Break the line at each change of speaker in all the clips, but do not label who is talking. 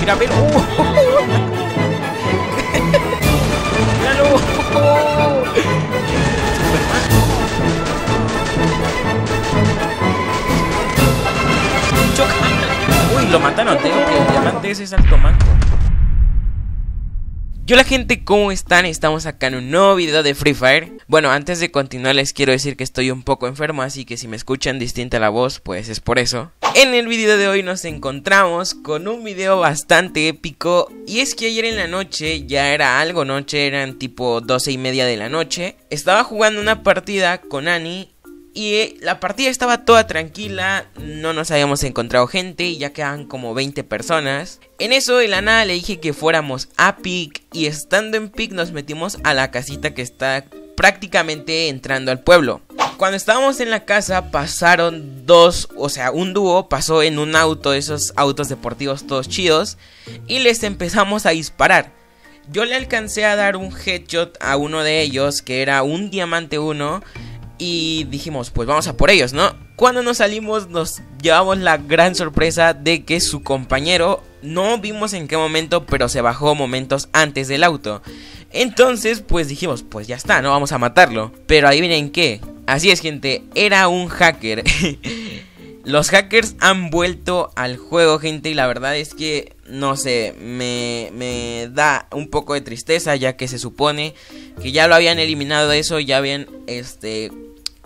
Mira, mira. ¡Uh! ¡Míralo! Superman. Choca. Uy, lo mataron. Tengo que el diamante ese es alto manco. Yo la gente, ¿cómo están? Estamos acá en un nuevo video de Free Fire Bueno, antes de continuar les quiero decir que estoy un poco enfermo Así que si me escuchan distinta la voz, pues es por eso En el video de hoy nos encontramos con un video bastante épico Y es que ayer en la noche, ya era algo noche, eran tipo 12 y media de la noche Estaba jugando una partida con Annie y eh, la partida estaba toda tranquila, no nos habíamos encontrado gente, ya quedaban como 20 personas. En eso de la nada le dije que fuéramos a Pic y estando en Pic nos metimos a la casita que está prácticamente entrando al pueblo. Cuando estábamos en la casa pasaron dos, o sea, un dúo pasó en un auto, esos autos deportivos todos chidos, y les empezamos a disparar. Yo le alcancé a dar un headshot a uno de ellos, que era un diamante 1, y dijimos, pues vamos a por ellos, ¿no? Cuando nos salimos nos llevamos la gran sorpresa de que su compañero, no vimos en qué momento, pero se bajó momentos antes del auto. Entonces, pues dijimos, pues ya está, no vamos a matarlo. Pero ahí vienen qué. Así es, gente, era un hacker. Los hackers han vuelto al juego, gente, y la verdad es que, no sé, me, me, da un poco de tristeza, ya que se supone que ya lo habían eliminado eso, ya habían, este,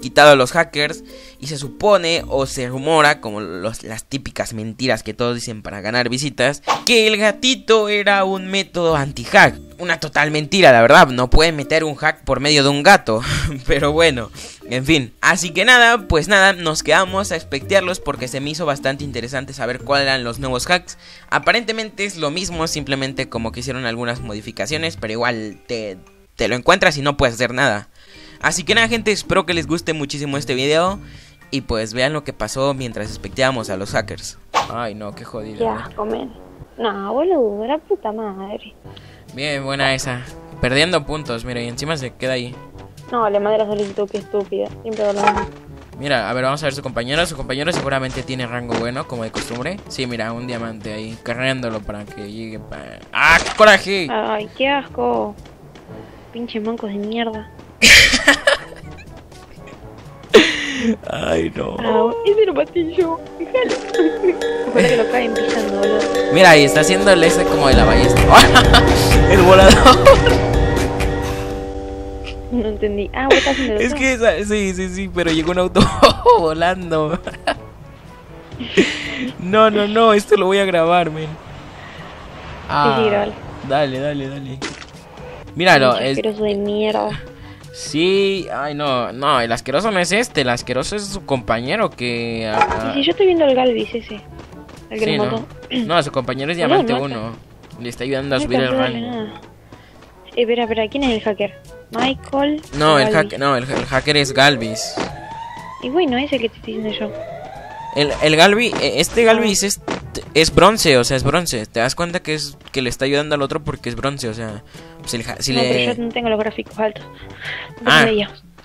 quitado a los hackers y se supone o se rumora, como las típicas mentiras que todos dicen para ganar visitas, que el gatito era un método anti-hack. Una total mentira, la verdad, no pueden meter un hack por medio de un gato, pero bueno, en fin. Así que nada, pues nada, nos quedamos a expectearlos porque se me hizo bastante interesante saber cuáles eran los nuevos hacks. Aparentemente es lo mismo, simplemente como que hicieron algunas modificaciones, pero igual te, te lo encuentras y no puedes hacer nada. Así que nada gente, espero que les guste muchísimo este video y pues vean lo que pasó mientras expectábamos a los hackers. Ay no, qué jodido.
Ya, comen. No, boludo, la puta madre.
Bien, buena esa. Perdiendo puntos, mira, y encima se queda ahí.
No, le mandé la solicitud, qué estúpida. Siempre lo
Mira, a ver, vamos a ver su compañero. Su compañero seguramente tiene rango bueno, como de costumbre. Sí, mira, un diamante ahí, cargándolo para que llegue para... ¡Ah, qué coraje!
Ay, qué asco. Pinche mancos de mierda.
Ay, no.
Ah, ese lo maté yo. Ojalá que lo caen pisando, boludo.
Mira, ahí está haciendo el ese como de la ballesta. el volador.
No entendí. Ah, estás haciendo el
Es que esa- sí, sí, sí, pero llegó un auto volando. No, no, no, esto lo voy a grabar, men. Ah,
Sí, sí, grábalo.
dale, dale, dale. Míralo, es,
asqueroso de mierda.
sí, ay no, no, el asqueroso no es este, el asqueroso es su compañero que... ah,
Sí,
ah,
sí, yo estoy viendo al Galvis ese. El que
sí, ¿no? No, su compañero es diamante
no,
1. Le está ayudando a subir el rango.
nada. Eh, espera, espera, ¿quién es el hacker? Michael.
No, el, hack, no el, el hacker es Galvis.
Y bueno, ese que te estoy diciendo yo.
El, el Galvi, eh, este Galvis es, es bronce, o sea, es bronce. Te das cuenta que es que le está ayudando al otro porque es bronce, o sea, si, le, ja- si
no,
le-
pero yo no tengo los gráficos altos.
Ah.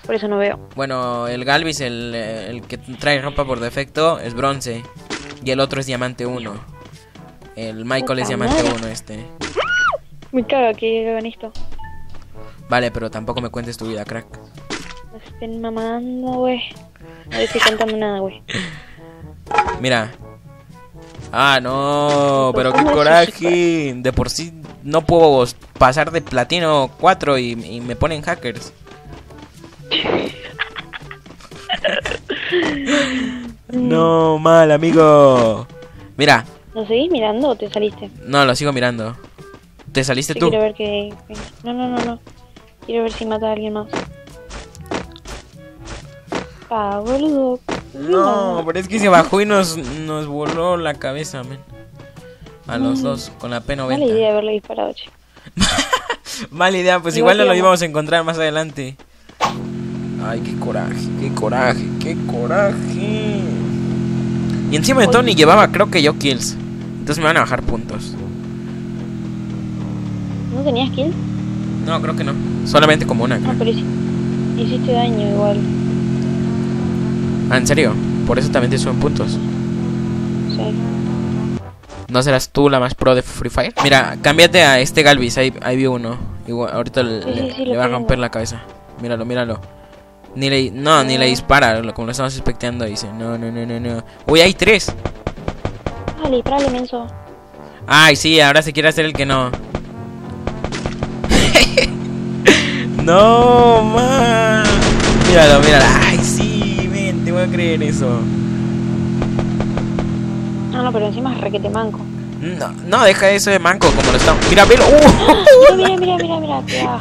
por eso no veo.
bueno, el Galvis, el, el que trae ropa por defecto, es bronce y el otro es diamante 1. El Michael es diamante
madre.
1 este.
Me caga que hagan esto.
Vale, pero tampoco me cuentes tu vida, crack.
Me estén mamando, güey. No estoy contando nada, güey.
Mira. Ah, no, pero qué
¿Cómo es
coraje. De por sí no puedo pasar de platino 4 y, y me ponen hackers. No, mal, amigo. Mira,
¿Lo seguís mirando o te saliste?
no, lo sigo mirando. ¿Te saliste
Yo
tú?
quiero ver que... No, no, no, no. Quiero ver si mata a alguien más. Ah, boludo.
No, pero es que se bajó y nos, nos voló la cabeza, men. A los dos, con la P90.
Mala idea haberle disparado, che.
Mala idea, pues
Igual
igual no lo
íbamos.
a encontrar más adelante. Ay, qué coraje, qué coraje, qué coraje. Y encima de todo ni llevaba, creo que yo kills. Entonces me van a bajar puntos.
¿No tenías kill?
No, creo que no. Solamente como una. Creo.
pero hici- hiciste daño igual.
Ah, en serio. Por eso también te suben puntos.
Sí.
¿No serás tú la más pro de Free Fire? Mira, cámbiate a este Galvis, ahí, ahí vi uno. Igual, ahorita le,
Sí, sí, sí,
le va a romper la cabeza. Míralo, míralo. Ni le, no, ni le dispara, lo- como lo estamos expectando, dice. No, no, no, no, no. Uy, hay tres.
Dale, parale, menso.
Ay, sí, ahora se quiere hacer el que no. no, man. Míralo, míralo. Ay, sí, ven, te voy a creer eso.
Ah, no, pero encima es requete manco.
No, no, deja eso de manco, como lo estamos. Mira, velo. ¡Uh!
Mira, mira, mira, mira.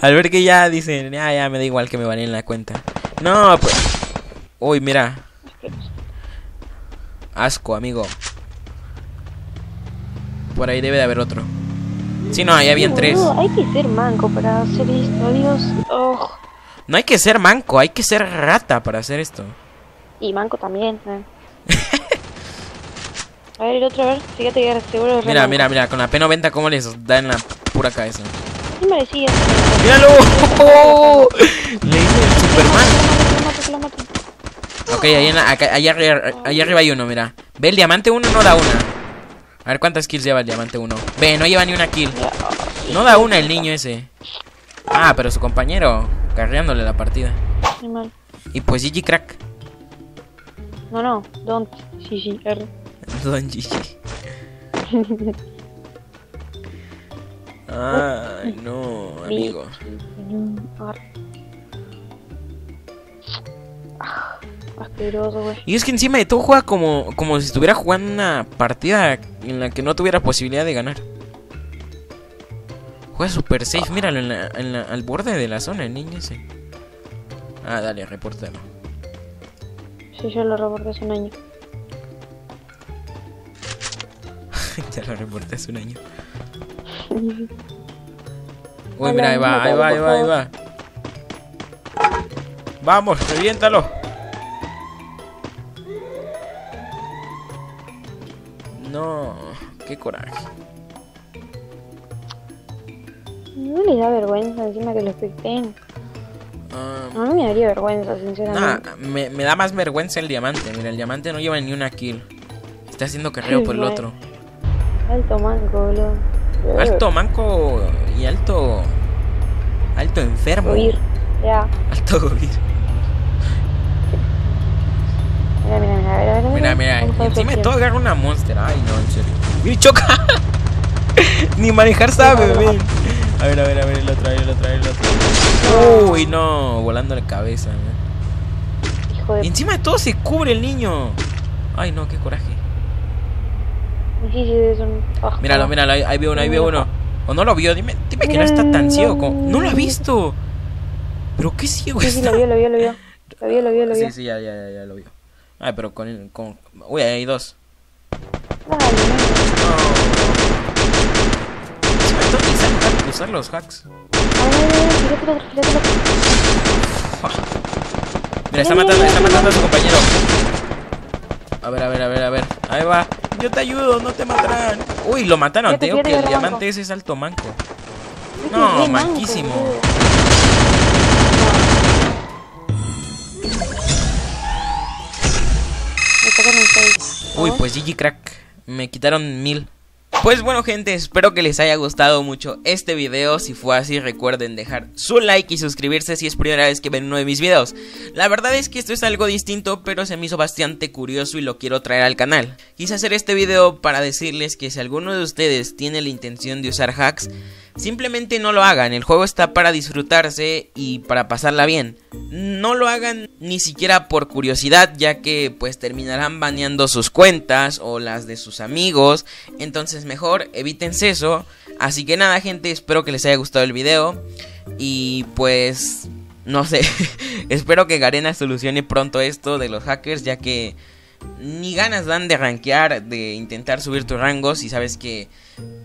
Al ver que ya dicen, ya, ya me da igual que me en la cuenta. No, pues. Uy, mira. Asco, amigo. Por ahí debe de haber otro. Sí, no, ahí habían tres.
Hay que ser manco para hacer esto, Dios. Oh.
No hay que ser manco, hay que ser rata para hacer esto.
Y manco también. eh. A ver, el otro, a ver, fíjate que seguro es
Mira, mira, mira, con la P90 cómo les da en la pura cabeza.
Sí me decía.
¡Míralo! Le hice el Superman. Ok, ahí, en la- acá- ahí arriba, ahí arriba hay uno, mira. Ve, el diamante 1 no da una. A ver cuántas kills lleva el diamante 1. Ve, no lleva ni una kill. No da una el niño ese. Ah, pero su compañero carreándole la partida. Y pues GG crack.
No, no, don't. Sí, R.
Don GG. Ay, no, amigo.
Asqueroso, güey.
Y es que encima de todo juega como, como si estuviera jugando una partida en la que no tuviera posibilidad de ganar. Juega super safe, míralo en la, en la- al borde de la zona, el niño ese. Ah, dale, repórtalo.
Sí, yo lo reporté hace un año.
ya lo reporté hace un año.
Hola,
Uy, mira, ahí va, ahí va, ahí va, ahí va. Vamos, reviéntalo. No, qué coraje.
No les da vergüenza encima que lo expecten.
Ah,
A mí me daría vergüenza, sinceramente.
Nah, me, me da más vergüenza el diamante. Mira, el diamante no lleva ni una kill. Está haciendo carreo por el otro.
Alto manco, boludo.
Alto manco y alto. Alto enfermo.
Huir. Ya.
Alto huir.
Mira, mira, mira. A ver, a ver, a ver.
Mira, mira.
Vamos a ver
Encima de todo agarra una monster. Ay, no, en serio. ¡Mira, choca! Ni manejar sabe, ven. A ver, a ver, a ver, el otro, el otro, el otro. Uy, no, volando de cabeza. man.
Hijo de
encima de todo se cubre el niño. Ay, no, qué coraje. Míralo, míralo, ahí, ahí veo uno, ahí veo uno. ¿O no lo vio? Dime, dime que no está tan ciego. como- No lo ha visto. Pero qué ciego
Sí, sí,
está.
lo vio, lo vio, lo vio. Lo vio, lo vio, lo vio.
Sí, sí, ya, ya, ya, ya lo vio. Ay, pero con, el- con... Uy, ahí hay dos.
No.
Encima de todo ni saben usar los hacks. Mira, está matando, está matando a su compañero. A ver, a ver, a ver, a ver. Ahí va. Yo te ayudo, no te matarán. Uy, lo mataron.
Fíjate,
Te digo
fíjate
que el diamante ese es alto manco.
Este
No, manquísimo. Uy, pues GG crack. Me quitaron mil. Pues bueno gente, espero que les haya gustado mucho este video, si fue así recuerden dejar su like y suscribirse si es primera vez que ven uno de mis videos. La verdad es que esto es algo distinto pero se me hizo bastante curioso y lo quiero traer al canal. Quise hacer este video para decirles que si alguno de ustedes tiene la intención de usar hacks, simplemente no lo hagan, el juego está para disfrutarse y para pasarla bien. No lo hagan ni siquiera por curiosidad ya que pues terminarán baneando sus cuentas o las de sus amigos, entonces mejor evítense eso. Así que nada gente, espero que les haya gustado el video. Y pues no sé, espero que Garena solucione pronto esto de los hackers ya que ni ganas dan de rankear, de intentar subir tus rangos. Y sabes que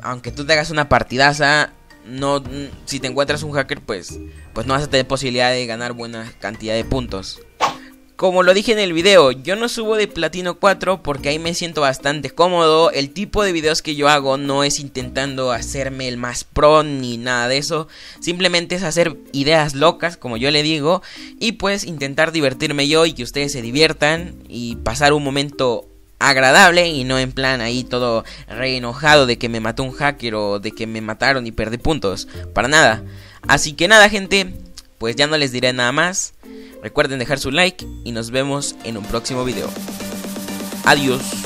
aunque tú te hagas una partidaza, no si te encuentras un hacker pues pues no vas a tener posibilidad de ganar buena cantidad de puntos. Como lo dije en el video, yo no subo de platino 4 porque ahí me siento bastante cómodo. El tipo de videos que yo hago no es intentando hacerme el más pro ni nada de eso. Simplemente es hacer ideas locas, como yo le digo, y pues intentar divertirme yo y que ustedes se diviertan y pasar un momento agradable y no en plan ahí todo re enojado de que me mató un hacker o de que me mataron y perdí puntos. Para nada. Así que nada, gente, pues ya no les diré nada más. Recuerden dejar su like y nos vemos en un próximo video. Adiós.